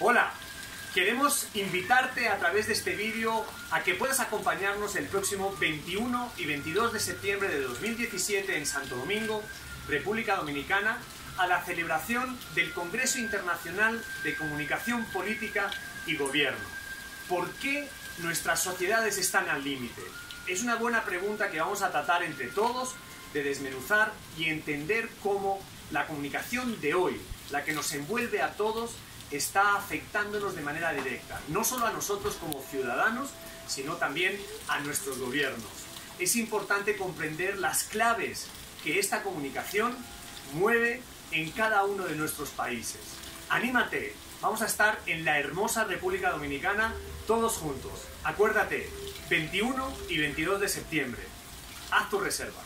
Hola, queremos invitarte a través de este vídeo a que puedas acompañarnos el próximo 21 y 22 de septiembre de 2017 en Santo Domingo, República Dominicana, a la celebración del Congreso Internacional de Comunicación Política y Gobierno. ¿Por qué nuestras sociedades están al límite? Es una buena pregunta que vamos a tratar entre todos de desmenuzar y entender cómo la comunicación de hoy, la que nos envuelve a todos, está afectándonos de manera directa, no solo a nosotros como ciudadanos, sino también a nuestros gobiernos. Es importante comprender las claves que esta comunicación mueve en cada uno de nuestros países. Anímate, vamos a estar en la hermosa República Dominicana todos juntos. Acuérdate, 21 y 22 de septiembre. Haz tu reserva.